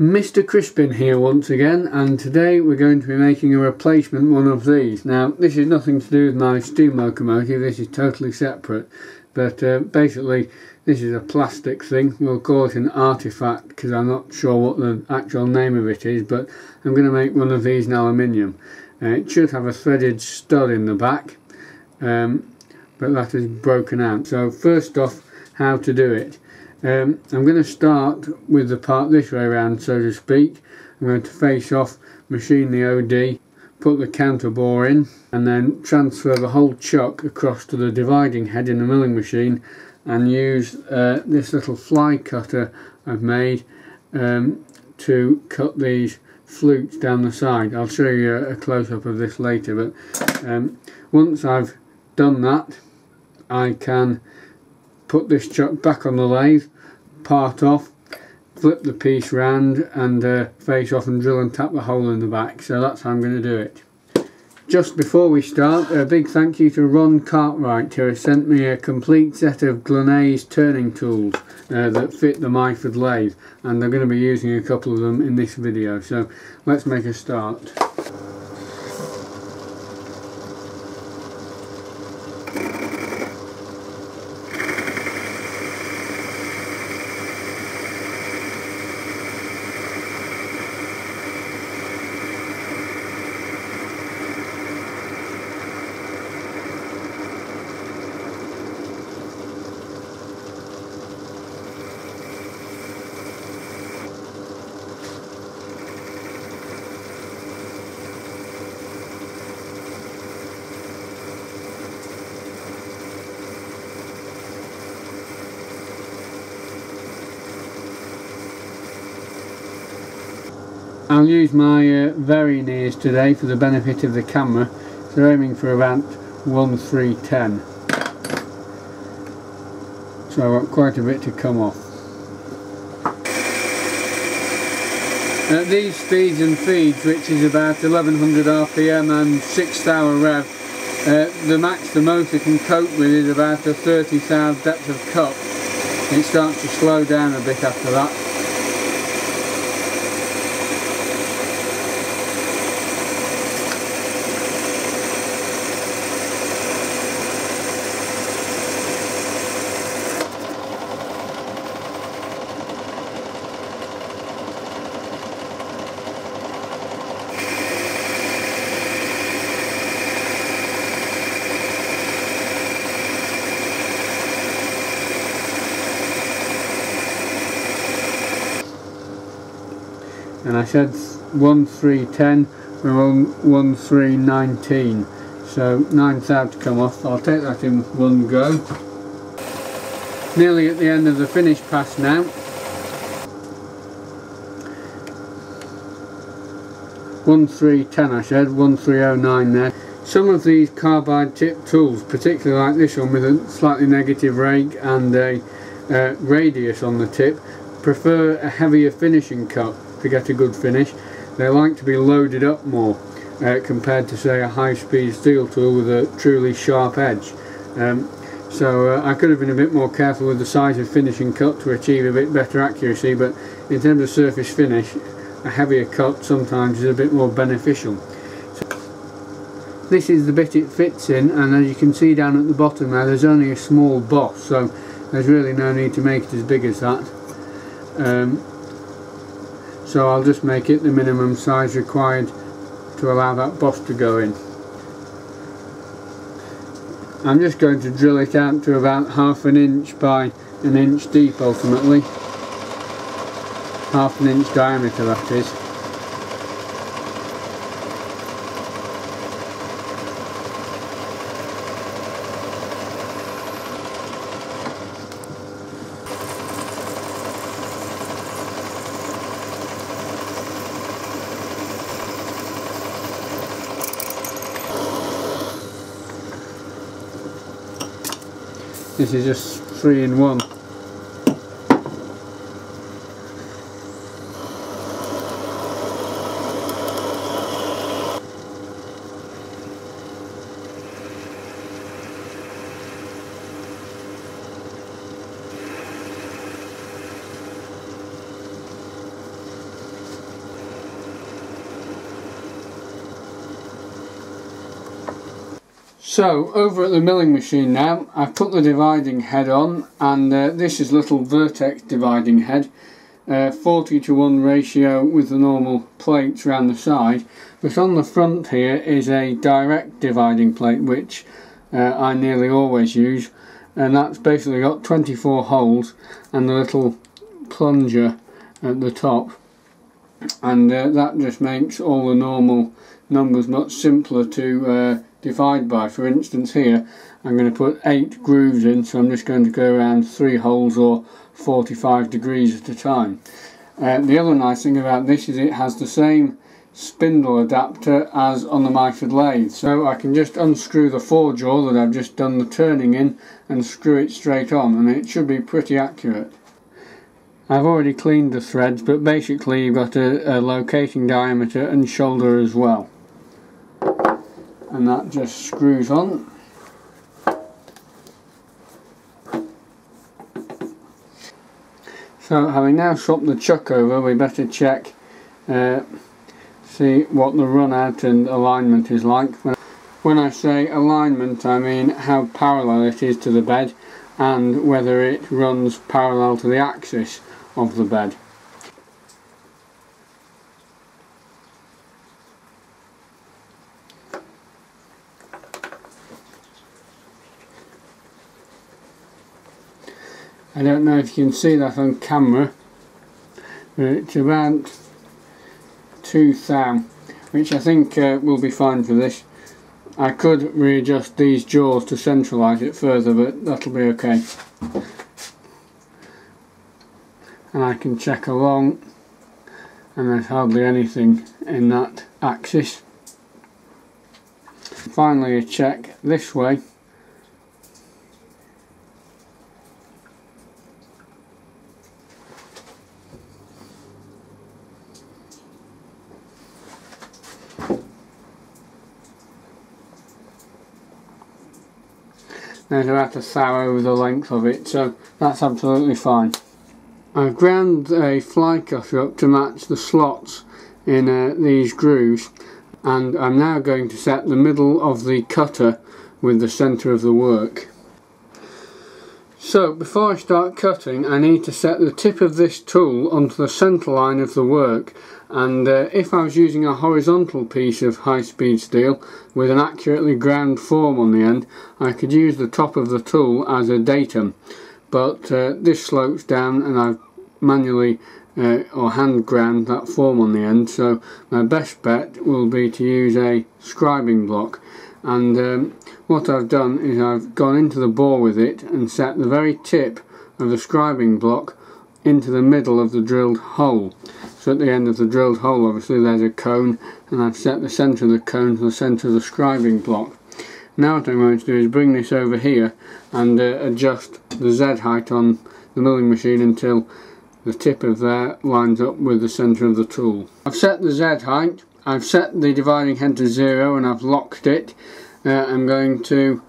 Mr Crispin here once again and today we're going to be making a replacement one of these. Now this is nothing to do with my steam locomotive, this is totally separate but uh, basically this is a plastic thing, we'll call it an artifact because I'm not sure what the actual name of it is but I'm going to make one of these in aluminium. Uh, it should have a threaded stud in the back um, but that is broken out. So first off how to do it. Um, I'm going to start with the part this way around so to speak. I'm going to face off, machine the OD, put the counter bore in and then transfer the whole chuck across to the dividing head in the milling machine and use uh, this little fly cutter I've made um, to cut these flutes down the side. I'll show you a close-up of this later but um, once I've done that I can put this chuck back on the lathe part off flip the piece round and uh, face off and drill and tap the hole in the back. So that's how I'm going to do it. Just before we start a big thank you to Ron Cartwright who has sent me a complete set of Glanze turning tools uh, that fit the Myford lathe and I'm going to be using a couple of them in this video. So let's make a start I'll use my uh, verniers today for the benefit of the camera. So aiming for about 1310. So I've got quite a bit to come off. At these speeds and feeds, which is about 1100 RPM and 6 hour rev, uh, the max the motor can cope with is about a 30 thou depth of cut. It starts to slow down a bit after that. And I said 1310 we're on 1319 so 9 thou to come off. I'll take that in one go. Nearly at the end of the finish pass now. one I said. one three oh nine there. Some of these carbide tip tools particularly like this one with a slightly negative rake and a uh, radius on the tip prefer a heavier finishing cut to get a good finish. They like to be loaded up more uh, compared to say a high-speed steel tool with a truly sharp edge. Um, so uh, I could have been a bit more careful with the size of finishing cut to achieve a bit better accuracy but in terms of surface finish a heavier cut sometimes is a bit more beneficial. So this is the bit it fits in and as you can see down at the bottom there there's only a small boss so there's really no need to make it as big as that. Um, so I'll just make it the minimum size required to allow that boss to go in. I'm just going to drill it out to about half an inch by an inch deep ultimately. Half an inch diameter that is. Is just three in one. So over at the milling machine now I've put the dividing head on and uh, this is little vertex dividing head uh, 40 to 1 ratio with the normal plates around the side but on the front here is a direct dividing plate which uh, I nearly always use and that's basically got 24 holes and a little plunger at the top and uh, that just makes all the normal numbers much simpler to uh, divide by. For instance here I'm going to put 8 grooves in so I'm just going to go around 3 holes or 45 degrees at a time. Uh, the other nice thing about this is it has the same spindle adapter as on the Myford lathe so I can just unscrew the four jaw that I've just done the turning in and screw it straight on and it should be pretty accurate. I've already cleaned the threads but basically you've got a, a locating diameter and shoulder as well and that just screws on. So having now swapped the chuck over we better check uh, see what the run out and alignment is like. When I say alignment I mean how parallel it is to the bed and whether it runs parallel to the axis of the bed I don't know if you can see that on camera but it's about 2 thou which I think uh, will be fine for this. I could readjust these jaws to centralise it further but that'll be okay. And I can check along and there's hardly anything in that axis. Finally a check this way there's about a thou over the length of it so that's absolutely fine. I've ground a fly cutter up to match the slots in uh, these grooves and I'm now going to set the middle of the cutter with the centre of the work. So before I start cutting I need to set the tip of this tool onto the centre line of the work. And uh, if I was using a horizontal piece of high-speed steel with an accurately ground form on the end I could use the top of the tool as a datum. But uh, this slopes down and I've manually uh, or hand ground that form on the end. So my best bet will be to use a scribing block. And um, what I've done is I've gone into the bore with it and set the very tip of the scribing block into the middle of the drilled hole so at the end of the drilled hole obviously there's a cone and I've set the centre of the cone to the centre of the scribing block. Now what I'm going to do is bring this over here and uh, adjust the Z height on the milling machine until the tip of there lines up with the centre of the tool. I've set the Z height, I've set the dividing head to zero and I've locked it. Uh, I'm going to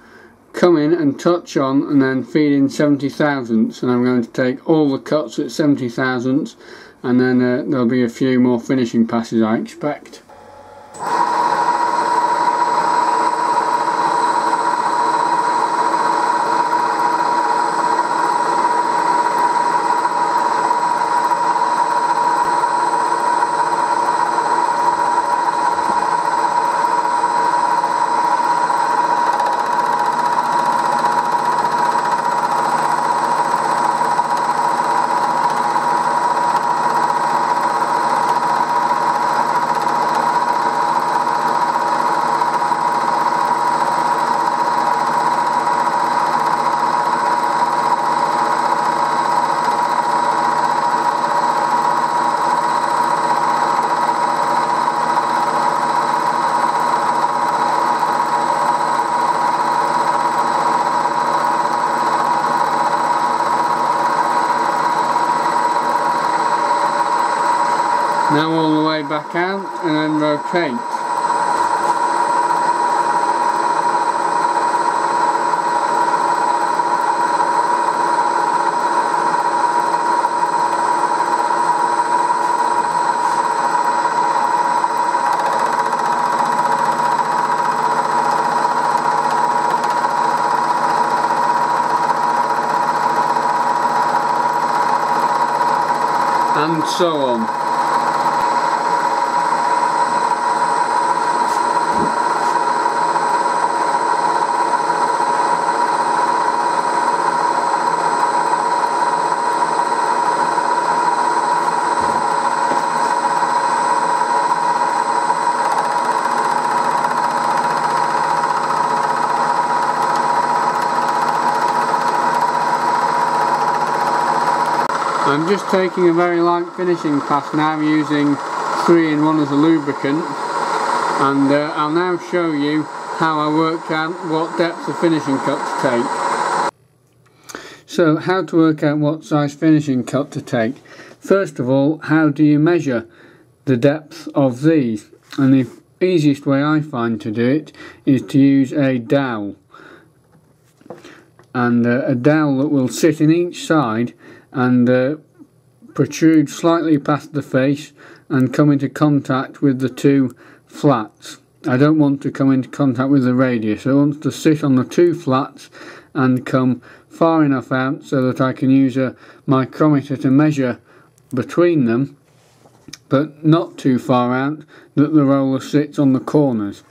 come in and touch on and then feed in 70 thousandths and I'm going to take all the cuts at 70 thousandths and then uh, there'll be a few more finishing passes I expect. count and then paint, and so on. Just taking a very light finishing pass now using 3-in-1 as a lubricant and uh, I'll now show you how I worked out what depth of finishing cut to take. So how to work out what size finishing cut to take. First of all, how do you measure the depth of these? And the easiest way I find to do it is to use a dowel. And uh, a dowel that will sit in each side and uh, protrude slightly past the face and come into contact with the two flats. I don't want to come into contact with the radius. I want to sit on the two flats and come far enough out so that I can use a micrometer to measure between them but not too far out that the roller sits on the corners.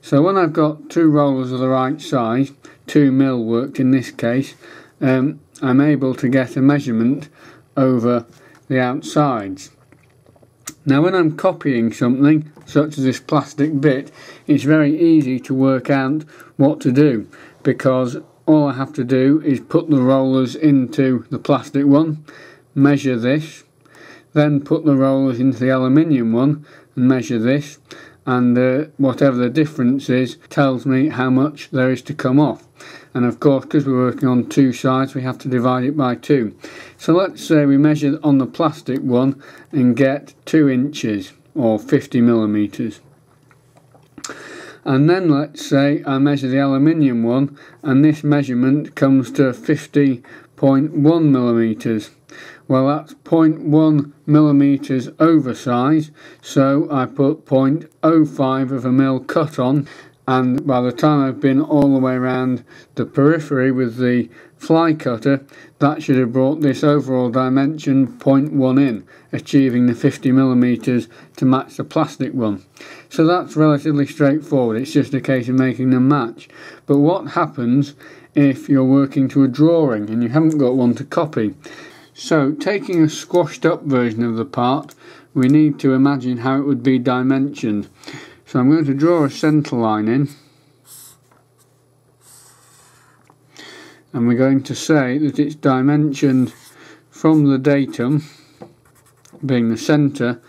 So when I've got two rollers of the right size, 2 mil worked in this case, um, I'm able to get a measurement over the outsides. Now when I'm copying something, such as this plastic bit, it's very easy to work out what to do because all I have to do is put the rollers into the plastic one, measure this, then put the rollers into the aluminium one and measure this and uh, whatever the difference is tells me how much there is to come off and of course because we're working on two sides we have to divide it by two. So let's say we measure on the plastic one and get two inches or 50 millimeters. And then let's say I measure the aluminium one and this measurement comes to 50.1 millimeters. Well that's 0.1 millimeters oversize so I put 0.05 of a mil cut on and by the time I've been all the way around the periphery with the fly cutter that should have brought this overall dimension 0.1 in achieving the 50 millimeters to match the plastic one. So that's relatively straightforward. It's just a case of making them match. But what happens if you're working to a drawing and you haven't got one to copy? So taking a squashed up version of the part we need to imagine how it would be dimensioned so I'm going to draw a centre line in. And we're going to say that it's dimensioned from the datum being the centre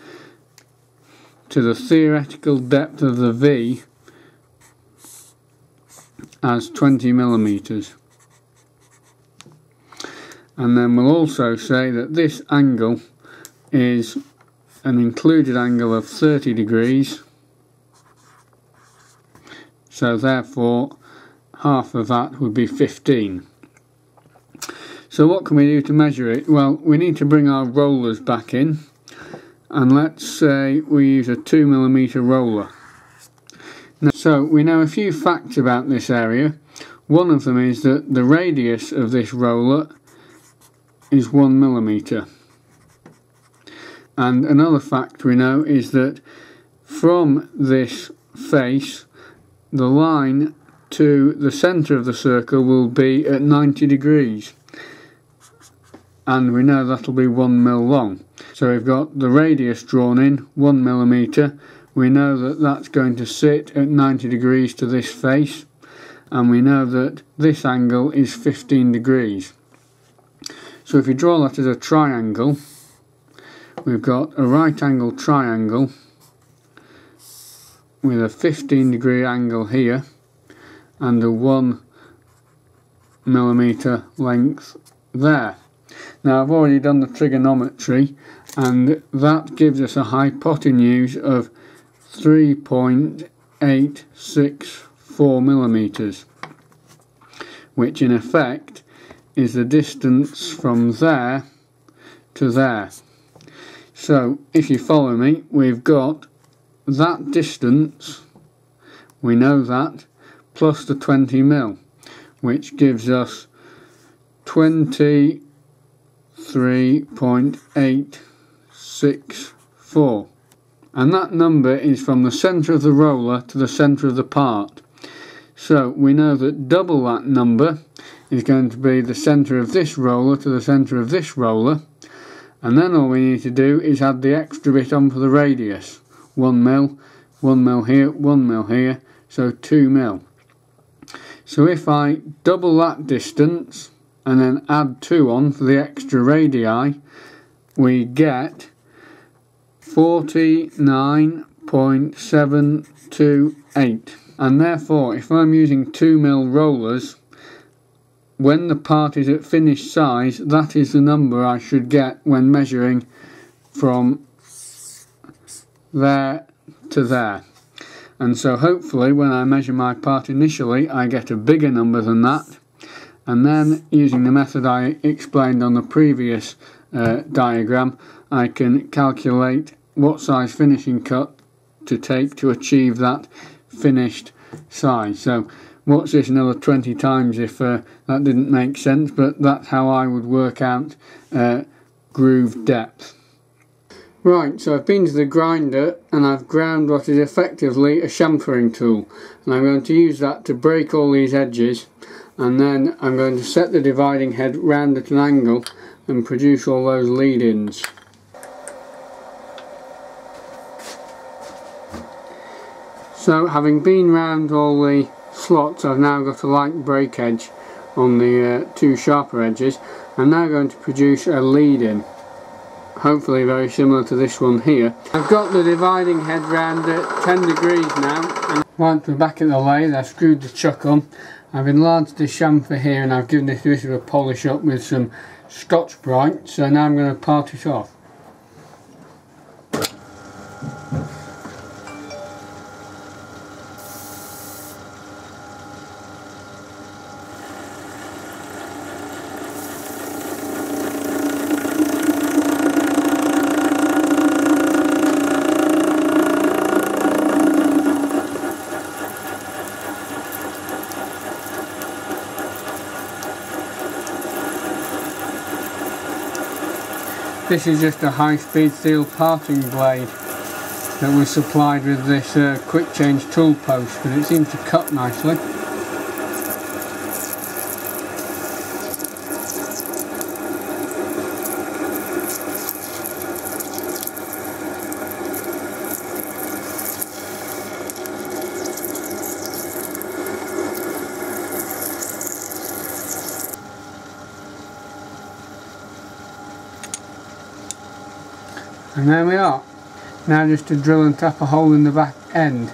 to the theoretical depth of the V as 20 millimeters. And then we'll also say that this angle is an included angle of 30 degrees so therefore half of that would be 15 so what can we do to measure it? Well we need to bring our rollers back in and let's say we use a 2 millimeter roller. Now, so we know a few facts about this area. One of them is that the radius of this roller is 1 millimeter. And another fact we know is that from this face the line to the centre of the circle will be at 90 degrees. And we know that'll be 1 mil long. So we've got the radius drawn in 1 millimeter we know that that's going to sit at 90 degrees to this face. And we know that this angle is 15 degrees. So if you draw that as a triangle we've got a right angle triangle with a 15 degree angle here and a 1 millimeter length there. Now I've already done the trigonometry and that gives us a hypotenuse of 3.864 millimeters which in effect is the distance from there to there. So if you follow me we've got that distance, we know that, plus the 20 mil, which gives us 23.864 and that number is from the centre of the roller to the centre of the part. So we know that double that number is going to be the centre of this roller to the centre of this roller and then all we need to do is add the extra bit on for the radius. 1 mil, 1 mil here, 1 mil here, so 2 mil. So if I double that distance and then add 2 on for the extra radii, we get 49.728 and therefore if I'm using 2 mil rollers when the part is at finished size that is the number I should get when measuring from there to there and so hopefully when I measure my part initially I get a bigger number than that and then using the method I explained on the previous uh, diagram I can calculate what size finishing cut to take to achieve that finished size. So watch this another 20 times if uh, that didn't make sense, but that's how I would work out uh, groove depth. Right, so I've been to the grinder and I've ground what is effectively a chamfering tool and I'm going to use that to break all these edges and then I'm going to set the dividing head round at an angle and produce all those lead-ins. So having been round all the slots I've now got a light break edge on the uh, two sharper edges. I'm now going to produce a lead in hopefully very similar to this one here. I've got the dividing head round at 10 degrees now and right we're back at the lathe I've screwed the chuck on I've enlarged the chamfer here and I've given this a bit of a polish up with some Scotch-Brite so now I'm going to part it off. This is just a high-speed steel parting blade that was supplied with this uh, quick change tool post but it seems to cut nicely. And there we are. Now just to drill and tap a hole in the back end.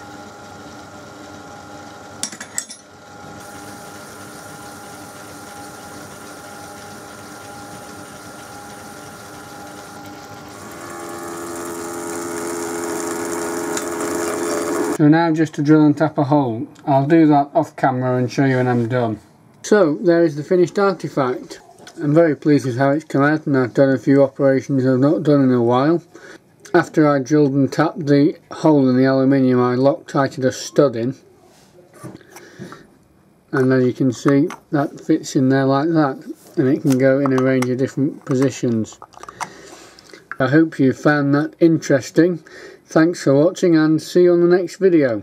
So now just to drill and tap a hole. I'll do that off camera and show you when I'm done. So there is the finished artifact. I'm very pleased with how it's come out and I've done a few operations I've not done in a while. After I drilled and tapped the hole in the aluminium I Loctited a stud in and then you can see that fits in there like that and it can go in a range of different positions. I hope you found that interesting. Thanks for watching and see you on the next video.